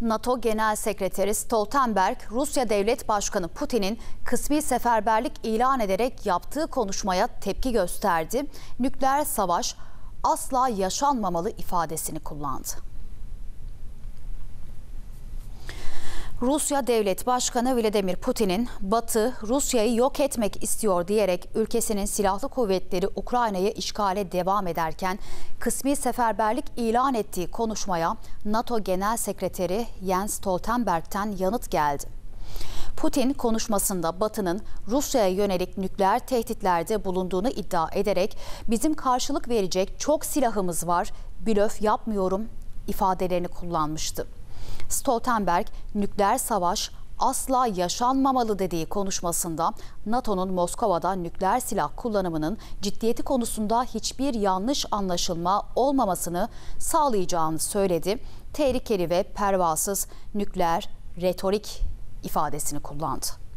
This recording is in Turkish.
NATO Genel Sekreteri Stoltenberg, Rusya Devlet Başkanı Putin'in kısmi seferberlik ilan ederek yaptığı konuşmaya tepki gösterdi. Nükleer savaş asla yaşanmamalı ifadesini kullandı. Rusya Devlet Başkanı Vladimir Putin'in Batı Rusya'yı yok etmek istiyor diyerek ülkesinin silahlı kuvvetleri Ukrayna'yı işgale devam ederken kısmi seferberlik ilan ettiği konuşmaya NATO Genel Sekreteri Jens Stoltenberg'ten yanıt geldi. Putin konuşmasında Batı'nın Rusya'ya yönelik nükleer tehditlerde bulunduğunu iddia ederek bizim karşılık verecek çok silahımız var, blöf yapmıyorum ifadelerini kullanmıştı. Stoltenberg nükleer savaş asla yaşanmamalı dediği konuşmasında NATO'nun Moskova'da nükleer silah kullanımının ciddiyeti konusunda hiçbir yanlış anlaşılma olmamasını sağlayacağını söyledi. Tehlikeli ve pervasız nükleer retorik ifadesini kullandı.